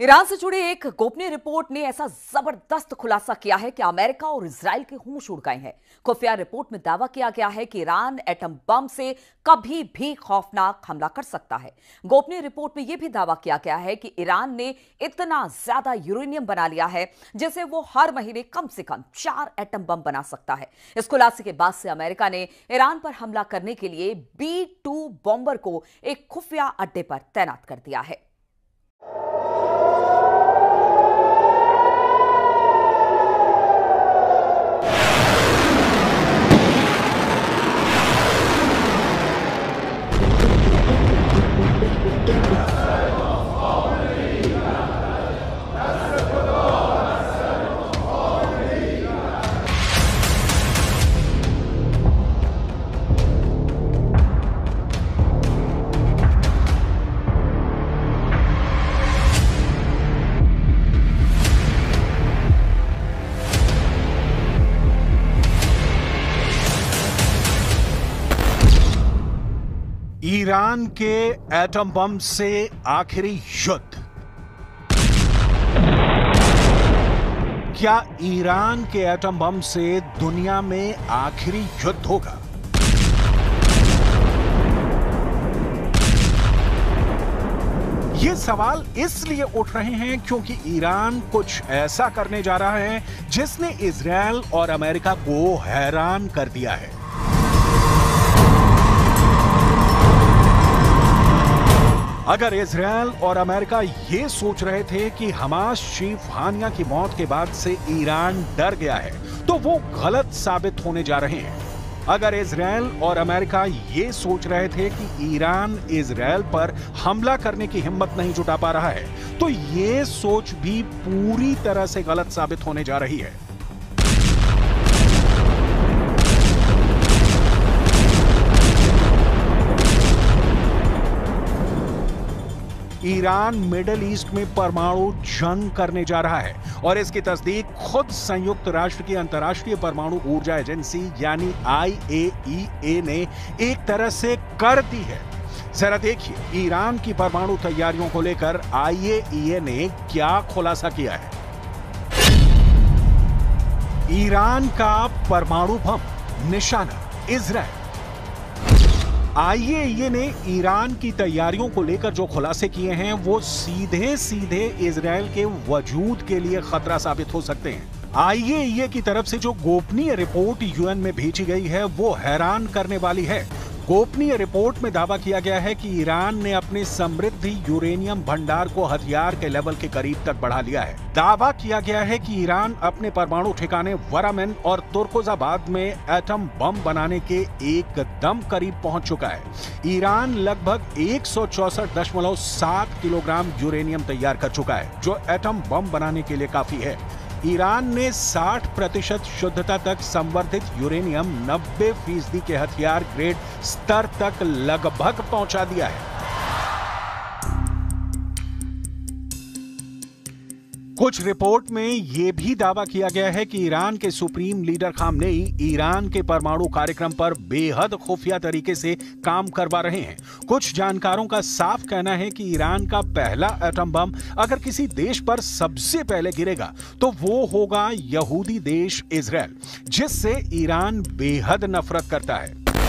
Iran से जुड़ी एक गोपनीय रिपोर्ट ने ऐसा ज़बरदस्त खुलासा किया है कि अमेरिका और इसराइल के होश उड़ गए हैं। खुफिया रिपोर्ट में दावा किया गया है कि ईरान एटम बम से कभी भी खौफनाक हमला कर सकता है। गोपनीय रिपोर्ट में यह भी दावा किया गया है कि ईरान ने इतना ज़्यादा यूरेनियम बना लिया है, जिसे वो हर महीने कम से कम चार एटम बम बना सकता है। इस खुलासे के बाद से अमेरिका ने ईरान पर हमला करने के लिए बी टू बॉम्बर को एक खुफिया अड्डे पर तैनात कर दिया है। ईरान के एटम बम से आखिरी युद्ध। क्या ईरान के एटम बम से दुनिया में आखिरी युद्ध होगा? ये सवाल इसलिए उठ रहे हैं क्योंकि ईरान कुछ ऐसा करने जा रहा है जिसने इसराइल और अमेरिका को हैरान कर दिया है। अगर इसराइल और अमेरिका ये सोच रहे थे कि हमास चीफ हानिया की मौत के बाद से ईरान डर गया है तो वो गलत साबित होने जा रहे हैं। अगर इसराइल और अमेरिका ये सोच रहे थे कि ईरान इसराइल पर हमला करने की हिम्मत नहीं जुटा पा रहा है तो ये सोच भी पूरी तरह से गलत साबित होने जा रही है। ईरान, मिडल ईस्ट में परमाणु जंग करने जा रहा है और इसकी तस्दीक खुद संयुक्त राष्ट्र की अंतर्राष्ट्रीय परमाणु ऊर्जा एजेंसी, यानी आईएईए ने एक तरह से कर दी है। जरा देखिए, ईरान की परमाणु तैयारियों को लेकर आईएईए ने क्या खुलासा किया है। ईरान का परमाणु बम, निशाना इसराइल आईएईए ने ईरान की तैयारियों को लेकर जो खुलासे किए हैं, वो सीधे सीधे इसराइल के वजूद के लिए खतरा साबित हो सकते हैं। आईएए की तरफ़ से जो गोपनीय रिपोर्ट यूएन में भेजी गई है, वो हैरान करने वाली है। गोपनीय रिपोर्ट में दावा किया गया है कि ईरान ने अपने समृद्ध यूरेनियम भंडार को हथियार के लेवल के करीब तक बढ़ा लिया है। दावा किया गया है कि ईरान अपने परमाणु ठिकाने वरामेन और तुर्कोजाबाद में एटम बम बनाने के एकदम करीब पहुँच चुका है। ईरान लगभग एक किलोग्राम यूरेनियम तैयार कर चुका है, जो एटम बम बनाने के लिए काफ़ी है। ईरान ने 60 प्रतिशत शुद्धता तक संवर्धित यूरेनियम 90 फ़ीसदी के हथियार ग्रेड स्तर तक लगभग पहुँचा दिया है। कुछ रिपोर्ट में यह भी दावा किया गया है कि ईरान के सुप्रीम लीडर खामनेई ईरान के परमाणु कार्यक्रम पर बेहद खुफिया तरीके से काम करवा रहे हैं कुछ जानकारों का साफ कहना है कि ईरान का पहला एटम बम अगर किसी देश पर सबसे पहले गिरेगा तो वो होगा यहूदी देश इसराइल जिससे ईरान बेहद नफरत करता है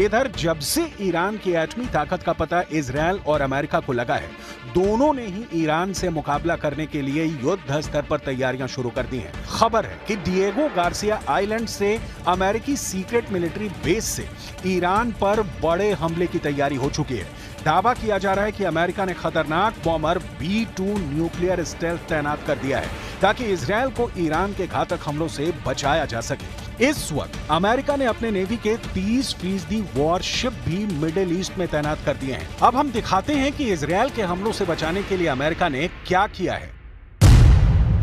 इधर जब से ईरान की एटमी ताकत का पता इसराइल और अमेरिका को लगा है, दोनों ने ही ईरान से मुकाबला करने के लिए युद्ध स्तर पर तैयारियाँ शुरू कर दी हैं। खबर है कि डिएगो गार्सिया आइलैंड से अमेरिकी सीक्रेट मिलिट्री बेस से ईरान पर बड़े हमले की तैयारी हो चुकी है दावा किया जा रहा है कि अमेरिका ने खतरनाक bomber B two nuclear stealth तैनात कर दिया है, ताकि इसराइल को ईरान के घातक हमलों से बचाया जा सके इस वक्त अमेरिका ने अपने नेवी के 30 फ़ीसदी वॉरशिप भी मिडिल ईस्ट में तैनात कर दिए हैं। अब हम दिखाते हैं कि इसराइल के हमलों से बचाने के लिए अमेरिका ने क्या किया है।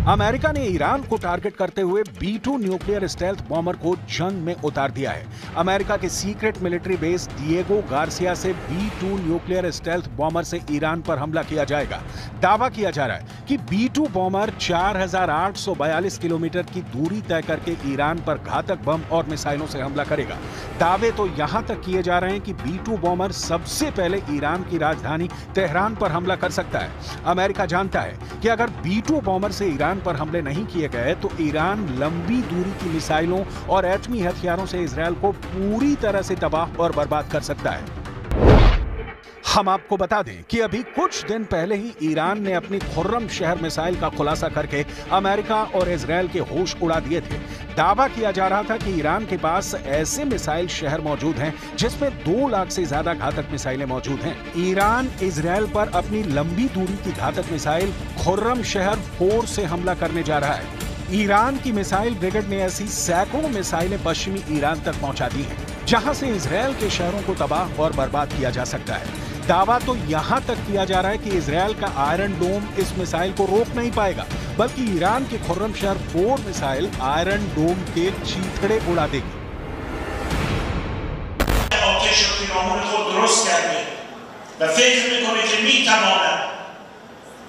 अमेरिका ने ईरान को टारगेट करते हुए B two nuclear stealth bomber को जंग में उतार दिया है। अमेरिका के secret military base Diego Garcia से B two nuclear stealth bomber से ईरान पर हमला किया जाएगा। दावा किया जा रहा है कि बी टू बॉम्बर 4,842 किलोमीटर की दूरी तय करके ईरान पर घातक बम और मिसाइलों से हमला करेगा। दावे तो यहाँ तक किए जा रहे हैं कि बी टू बॉम्बर सबसे पहले ईरान की राजधानी तेहरान पर हमला कर सकता है। अमेरिका जानता है कि अगर बी टू बॉम्बर से ईरान ईरान पर हमले नहीं किए गए तो ईरान लंबी दूरी की मिसाइलों और एटमी हथियारों से इसराइल को पूरी तरह से तबाह और बर्बाद कर सकता है। हम आपको बता दें कि अभी कुछ दिन पहले ही ईरान ने अपनी खुर्रम शहर मिसाइल का खुलासा करके अमेरिका और इसराइल के होश उड़ा दिए थे। दावा किया जा रहा था कि ईरान के पास ऐसे मिसाइल शहर मौजूद हैं जिसमें दो लाख से ज़्यादा घातक मिसाइलें मौजूद हैं। ईरान इसराइल पर अपनी लंबी दूरी की घातक मिसाइल खुर्रम शहर फोर से हमला करने जा रहा है। ईरान की मिसाइल ब्रिगेड ने ऐसी सैकड़ों मिसाइलें पश्चिमी ईरान तक पहुँचा दी हैं, जहाँ से इसराइल के शहरों को तबाह और बर्बाद किया जा सकता है। दावा तो यहां तक किया जा रहा है कि इसराइल का आयरन डोम इस मिसाइल को रोक नहीं पाएगा बल्कि ईरान के खुर्रम शहर फोर मिसाइल आयरन डोम के चीथड़े उड़ा देगी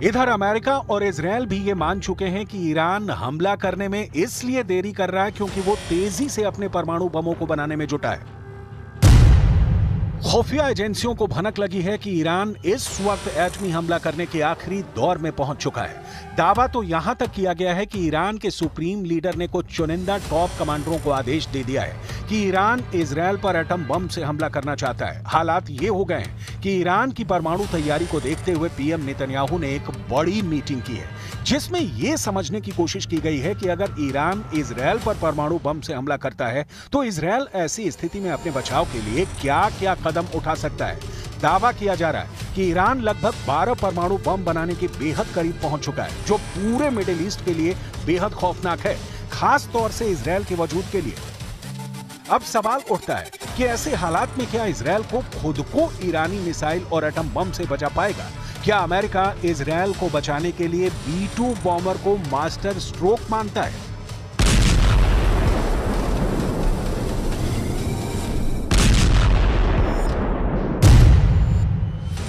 इधर अमेरिका और इसराइल भी ये मान चुके हैं कि ईरान हमला करने में इसलिए देरी कर रहा है क्योंकि वो तेजी से अपने परमाणु बमों को बनाने में जुटा है खुफिया एजेंसियों को भनक लगी है कि ईरान इस वक्त एटमी हमला करने के आखिरी दौर में पहुँच चुका है। दावा तो यहाँ तक किया गया है कि ईरान के सुप्रीम लीडर ने कुछ चुनिंदा टॉप कमांडरों को आदेश दे दिया है कि ईरान इसराइल पर एटम बम से हमला करना चाहता है। हालात ये हो गए हैं कि ईरान की परमाणु तैयारी को देखते हुए पीएम नेतन्याहू ने एक बड़ी मीटिंग की है। जिसमें यह समझने की कोशिश की गई है कि अगर ईरान इसराइल पर परमाणु बम से हमला करता है तो इसराइल ऐसी स्थिति में अपने बचाव के लिए क्या क्या कदम उठा सकता है? दावा किया जा रहा है कि ईरान लगभग 12 परमाणु बम बनाने के बेहद करीब पहुँच चुका है, जो पूरे मिडिल ईस्ट के लिए बेहद खौफनाक है, खास तौर से इसराइल के वजूद के लिए। अब सवाल उठता है कि ऐसे हालात में क्या इसराइल को खुद को ईरानी मिसाइल और एटम बम से बचा पाएगा? क्या अमेरिका इसराइल को बचाने के लिए बी टू बॉम्बर को मास्टर स्ट्रोक मानता है?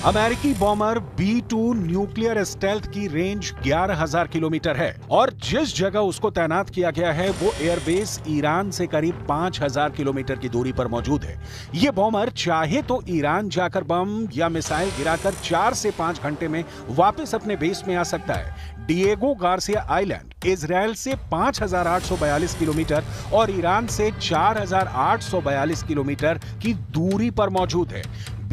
अमेरिकी bomber B two nuclear stealth की रेंज 11,000 किलोमीटर है और जिस जगह उसको तैनात किया गया है वो एयरबेस ईरान से करीब 5,000 किलोमीटर की दूरी पर मौजूद है। ये बॉमर चाहे तो ईरान जाकर बम या मिसाइल गिराकर चार से पाँच घंटे में वापस अपने बेस में आ सकता है। डिएगो गार्सिया आइलैंड इसराइल से 5,842 किलोमीटर और ईरान से 4,842 किलोमीटर की दूरी पर मौजूद है।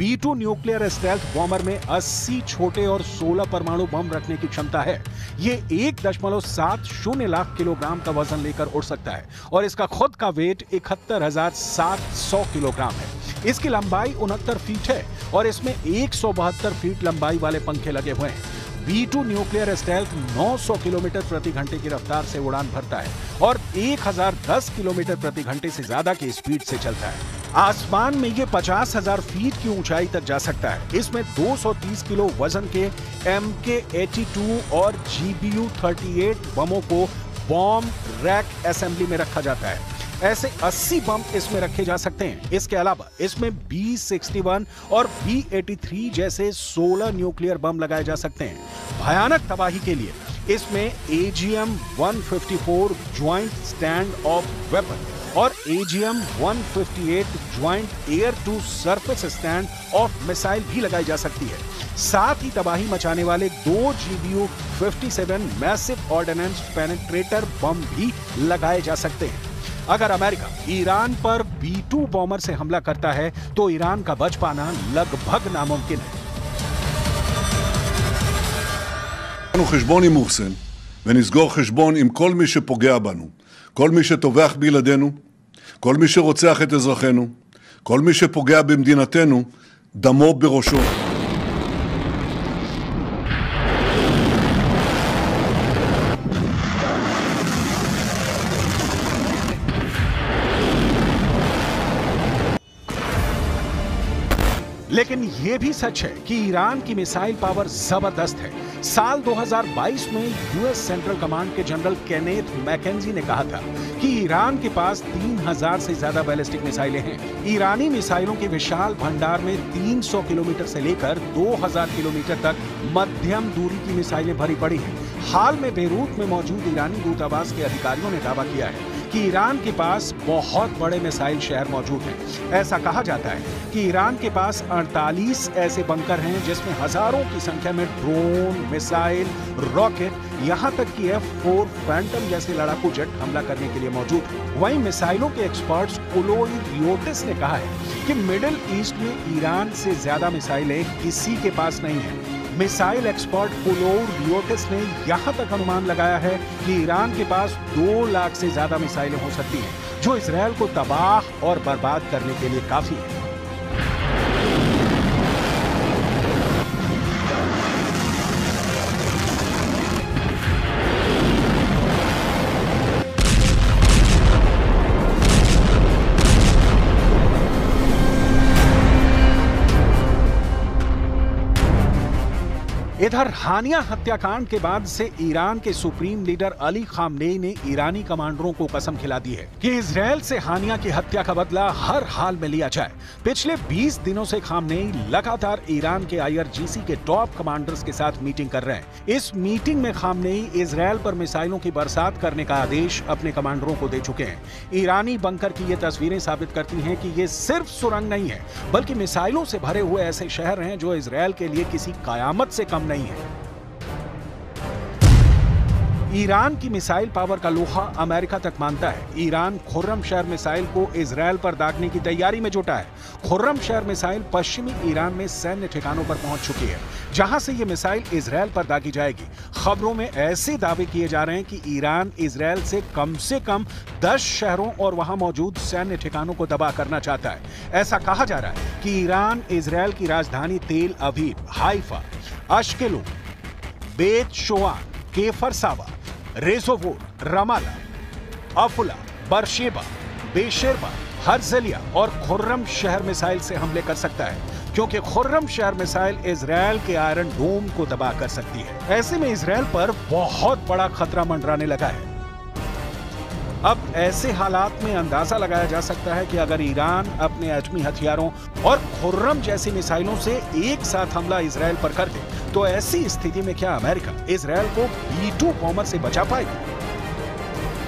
B two nuclear stealth bomber में 80 छोटे और 16 परमाणु बम रखने की क्षमता है। ये एक दशमलव सात शून्य लाख किलोग्राम का वज़न लेकर उड़ सकता है और इसका खुद का वेट इकहत्तर हज़ार सात सौ किलोग्राम है। इसकी लंबाई उनहत्तर फीट है और इसमें एक सौ बहत्तर फीट लंबाई वाले पंखे लगे हुए हैं। B two nuclear stealth 900 kilometre प्रति घंटे की रफ्तार से उड़ान भरता है और 1010 किलोमीटर प्रति घंटे से ज़्यादा की स्पीड से चलता है। आसमान में ये पचास हज़ार फीट की ऊंचाई तक जा सकता है। इसमें 230 किलो वज़न के एम के एटी टू और जीबीयू 38 बमों को बॉम्ब रैक असेंबली में रखा जाता है। ऐसे 80 बम इसमें रखे जा सकते हैं। इसके अलावा इसमें बी सिक्सटी और बी एटी थ्री जैसे 16 न्यूक्लियर बम लगाए जा सकते हैं। भयानक तबाही के लिए इसमें AGM 154 joint stand off weapon और AGM 158 joint air to surface stand off missile भी लगाई जा सकती है साथ ही तबाही मचाने वाले दो GBU 57 massive ordnance penetrator bomb भी लगाए जा सकते हैं अगर अमेरिका ईरान पर बी टू बॉम्बर से हमला करता है तो ईरान का बच पाना लगभग नामुमकिन है חשבון עם מוחסן ונסגור חשבון עם כל מי שפוגע בנו. כל מי שטובח בילדינו, כל מי שרוצח את אזרחינו, כל מי שפוגע במדינתנו, דמו בראשו. लेकिन यह भी सच है कि ईरान की मिसाइल पावर ज़बरदस्त है। साल 2022 में यूएस सेंट्रल कमांड के जनरल केनेथ मैकेंजी ने कहा था कि ईरान के पास 3000 से ज़्यादा बैलिस्टिक मिसाइलें हैं। ईरानी मिसाइलों के विशाल भंडार में 300 किलोमीटर से लेकर 2000 किलोमीटर तक मध्यम दूरी की मिसाइलें भरी पड़ी हैं। हाल में बेरूत में मौजूद ईरानी दूतावास के अधिकारियों ने दावा किया है कि ईरान के पास बहुत बड़े मिसाइल शहर मौजूद हैं। ऐसा कहा जाता है कि ईरान के पास 48 ऐसे बंकर हैं जिसमें हज़ारों की संख्या में ड्रोन, मिसाइल, रॉकेट, यहाँ तक कि एफ़ फोर फैंटम जैसे लड़ाकू जेट हमला करने के लिए मौजूद वहीं मिसाइलों के एक्सपर्ट्स कुलोई रियोटिस ने कहा है कि मिडिल ईस्ट में ईरान से ज़्यादा मिसाइलें किसी के पास नहीं है। मिसाइल एक्सपर्ट पुलोर लियोटिस ने यहाँ तक अनुमान लगाया है कि ईरान के पास दो लाख से ज़्यादा मिसाइलें हो सकती हैं, जो इसराइल को तबाह और बर्बाद करने के लिए काफ़ी है। इधर हानिया हत्याकांड के बाद से ईरान के सुप्रीम लीडर अली खामनेई ने ईरानी कमांडरों को कसम खिला दी है कि इसराइल से हानिया की हत्या का बदला हर हाल में लिया जाए। पिछले 20 दिनों से खामनेई लगातार ईरान के आईआरजीसी के टॉप कमांडर्स के साथ मीटिंग कर रहे हैं। इस मीटिंग में खामनेई इसराइल पर मिसाइलों की बरसात करने का आदेश अपने कमांडरों को दे चुके हैं। ईरानी बंकर की ये तस्वीरें साबित करती हैं कि ये सिर्फ़ सुरंग नहीं है, बल्कि मिसाइलों से भरे हुए ऐसे शहर हैं जो इसराइल के लिए किसी कयामत से कम नहीं है। ईरान की मिसाइल पावर का लोहा अमेरिका तक मानता है। ईरान खुर्रम शहर मिसाइल को इसराइल पर दागने की तैयारी में जुटा है। खुर्रम शहर मिसाइल पश्चिमी ईरान में सैन्य ठिकानों पर पहुँच चुकी है, जहाँ से ये मिसाइल इसराइल पर दागी जाएगी। खबरों में ऐसे दावे किए जा रहे हैं कि ईरान इसराइल से कम से कम 10 शहरों और वहाँ मौजूद सैन्य ठिकानों को तबाह करना चाहता है। ऐसा कहा जा रहा है कि ईरान इसराइल की राजधानी तेल अभी हाइफा अशकेलो, बेत शोआन केफर सावा रेजोवोर रमाला, अफुला, बरशेबा, बेशेरबा, हरजलिया और खुर्रम शहर मिसाइल से हमले कर सकता है, क्योंकि खुर्रम शहर मिसाइल इसराइल के आयरन डोम को दबा कर सकती है। ऐसे में इसराइल पर बहुत बड़ा खतरा मंडराने लगा है। अब ऐसे हालात में अंदाज़ा लगाया जा सकता है कि अगर ईरान अपने एटमी हथियारों और खुर्रम जैसी मिसाइलों से एक साथ हमला इसराइल पर कर दे तो ऐसी स्थिति में क्या अमेरिका इसराइल को बी टू से बचा पाएगा?